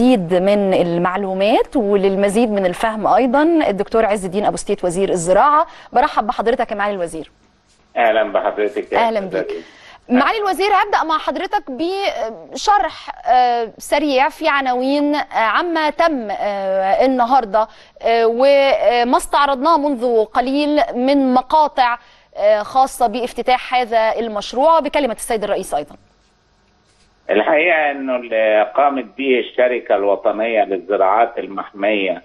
للمزيد من المعلومات وللمزيد من الفهم أيضا الدكتور عز الدين أبو ستيت وزير الزراعة. برحب بحضرتك يا معالي الوزير. أهلا بحضرتك أهلا بيك. معالي الوزير هبدا مع حضرتك بشرح سريع في عناوين عما تم النهارده وما استعرضناه منذ قليل من مقاطع خاصة بافتتاح هذا المشروع بكلمة السيد الرئيس أيضا. الحقيقة إنه اللي قامت به الشركة الوطنية للزراعات المحمية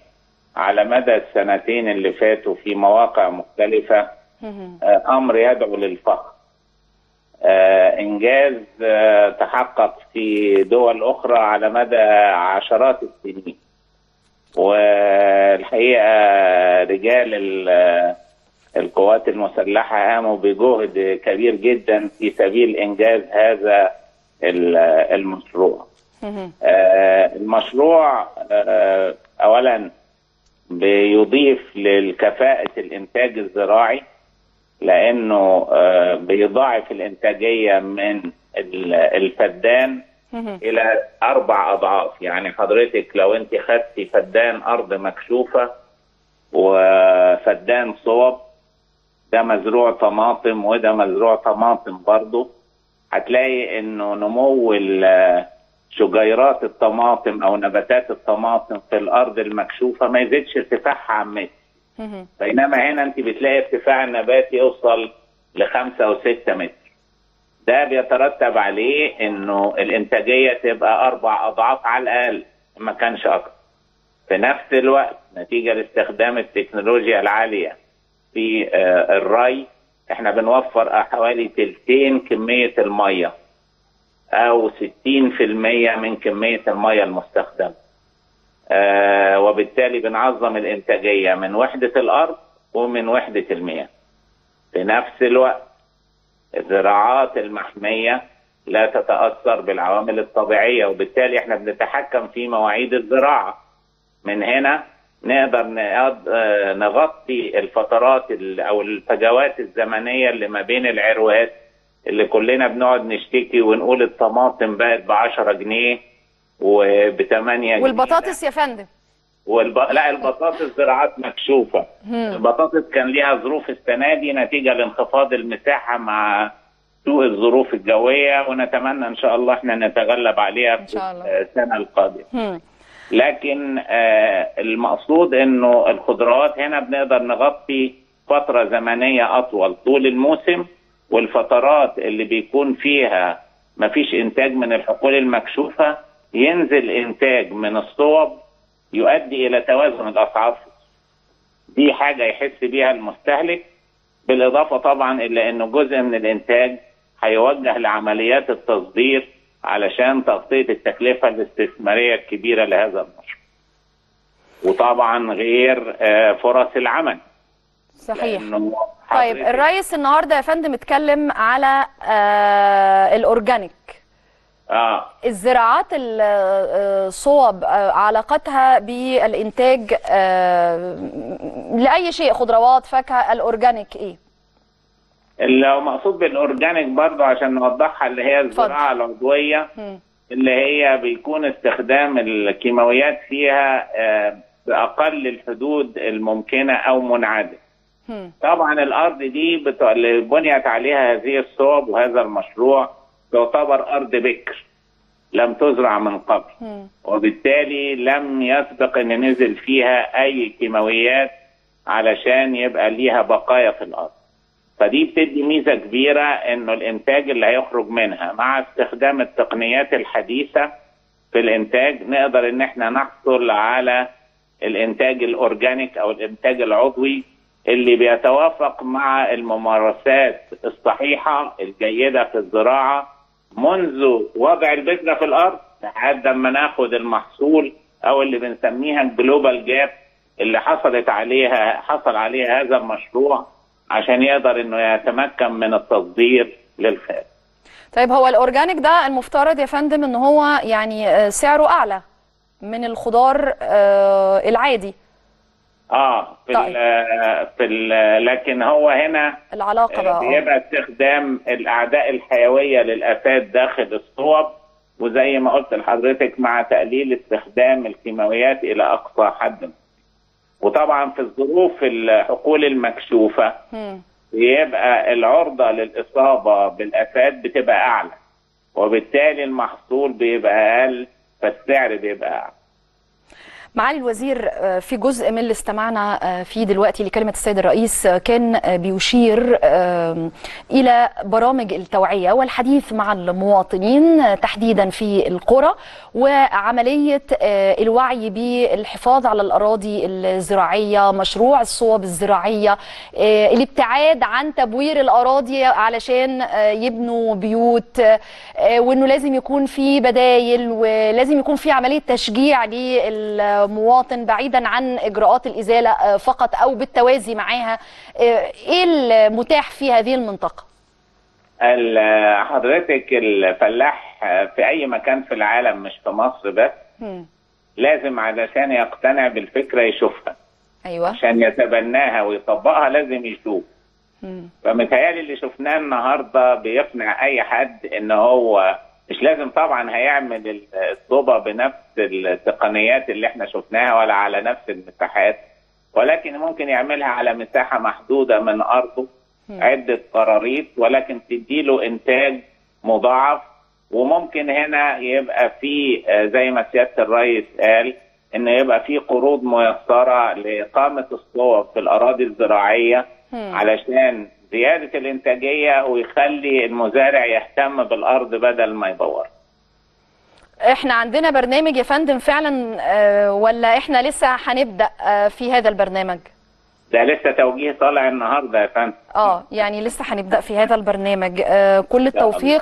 على مدى السنتين اللي فاتوا في مواقع مختلفة أمر يدعو للفخر. إنجاز تحقق في دول أخرى على مدى عشرات السنين. والحقيقة رجال القوات المسلحة قاموا بجهد كبير جدا في سبيل إنجاز هذا المشروع. المشروع اولا بيضيف للكفاءة الإنتاج الزراعي لأنه بيضاعف الإنتاجية من الفدان إلى أربع أضعاف. يعني حضرتك لو أنت خدتي فدان أرض مكشوفة وفدان صوب ده مزروع طماطم وده مزروع طماطم برضه هتلاقي إنه نمو شجيرات الطماطم أو نباتات الطماطم في الأرض المكشوفة ما يزيدش ارتفاعها عن متر. بينما هنا أنت بتلاقي ارتفاع النبات يوصل لخمسة وستة متر. ده بيترتب عليه إنه الإنتاجية تبقى أربع أضعاف على الأقل ما كانش أكتر. في نفس الوقت نتيجة لاستخدام التكنولوجيا العالية في الري إحنا بنوفر حوالي تلتين كمية المية أو 60% من كمية المية المستخدمه آه وبالتالي بنعظم الإنتاجية من وحدة الأرض ومن وحدة المياه. في نفس الوقت الزراعات المحمية لا تتأثر بالعوامل الطبيعية وبالتالي إحنا بنتحكم في مواعيد الزراعة. من هنا نقدر نغطي الفترات أو الفجوات الزمنية اللي ما بين العروات اللي كلنا بنقعد نشتكي ونقول الطماطم بقت ب 10 جنيه وب 8 والبطاطس يا فندم. والب... لا البطاطس زراعات مكشوفة. البطاطس كان ليها ظروف السنة دي نتيجة لانخفاض المساحة مع سوء الظروف الجوية ونتمنى إن شاء الله إحنا نتغلب عليها. في السنة القادمة. لكن آه المقصود إنه الخضروات هنا بنقدر نغطي فترة زمنية أطول طول الموسم والفترات اللي بيكون فيها مفيش إنتاج من الحقول المكشوفة ينزل إنتاج من الصوب يؤدي إلى توازن الأسعار. دي حاجة يحس بيها المستهلك بالإضافة طبعا إلى إنه جزء من الإنتاج هيوجه لعمليات التصدير علشان تغطية التكلفة الاستثمارية الكبيرة لهذا المشروع. وطبعا غير فرص العمل. صحيح. طيب الرئيس النهارده يا فندم اتكلم على آه الأورجانيك. آه الزراعات الصوب علاقتها بالإنتاج آه لأي شيء خضروات فاكهة الأورجانيك إيه؟ لو مقصود بالأورجانيك برضه عشان نوضحها اللي هي الزراعة العضوية اللي هي بيكون استخدام الكيماويات فيها آه بأقل الحدود الممكنة أو منعدم. طبعا الأرض دي بت... اللي بنيت عليها هذه الصوب وهذا المشروع تعتبر أرض بكر لم تزرع من قبل. وبالتالي لم يسبق إن نزل فيها أي كيماويات علشان يبقى ليها بقايا في الأرض. فدي بتدي ميزة كبيرة إنه الإنتاج اللي هيخرج منها مع استخدام التقنيات الحديثة في الإنتاج نقدر إن إحنا نحصل على الإنتاج الأورجانيك أو الإنتاج العضوي اللي بيتوافق مع الممارسات الصحيحة الجيدة في الزراعة منذ وضع البذره في الأرض لحد ما ناخد المحصول أو اللي بنسميها ال Global GAP اللي حصلت عليها حصل عليها هذا المشروع. عشان يقدر إنه يتمكن من التصدير للخارج. طيب هو ال organic ده المفترض يا فندم إن هو يعني سعره أعلى من الخضار العادي. آه في طيب. ال في ال لكن هو هنا العلاقة بقى بيبقى استخدام الأعداء الحيوية للافات داخل الصوب وزي ما قلت لحضرتك مع تقليل استخدام الكيماويات إلى أقصى حد وطبعا في الظروف الحقول المكشوفة مم. بيبقى العرضة للإصابة بالأفات بتبقى أعلى وبالتالي المحصول بيبقى أقل فالسعر بيبقى أعلى معالي الوزير آه، في جزء من اللي استمعنا آه، فيه دلوقتي لكلمة السيد الرئيس آه، كان بيشير إلى برامج التوعية والحديث مع المواطنين تحديدا في القرى وعملية الوعي بالحفاظ على الأراضي الزراعية مشروع الصوب الزراعية الابتعاد عن تبوير الأراضي علشان يبنوا بيوت وإنه لازم يكون في بدايل ولازم يكون في عملية تشجيع للمواطن بعيدا عن إجراءات الإزالة آه، فقط أو بالتوازي معاها آه، إيه المتاح في هذه المنطقة؟ ال- حضرتك الفلاح في أي مكان في العالم مش في مصر بس. لازم علشان يقتنع بالفكرة يشوفها أيوه عشان يتبناها ويطبقها لازم يشوف. فمتهيألي اللي شفناه النهارده بيقنع أي حد إن هو مش لازم طبعا هيعمل الصوبة بنفس التقنيات اللي إحنا شفناها ولا على نفس المساحات ولكن ممكن يعملها على مساحة محدودة من أرضه عدة قراريط ولكن تديله إنتاج مضاعف وممكن هنا يبقى في زي ما سيادة الرئيس قال إن يبقى في قروض ميسرة لإقامة الصوب في الأراضي الزراعية. علشان زيادة الإنتاجية ويخلي المزارع يهتم بالأرض بدل ما يدور إحنا عندنا برنامج يا فندم فعلا آه، ولا إحنا لسه هنبدأ آه، في هذا البرنامج؟ ده لسه توجيه طالع النهارده يا فندم. آه يعني لسه هنبدأ في هذا البرنامج. آه، كل التوفيق.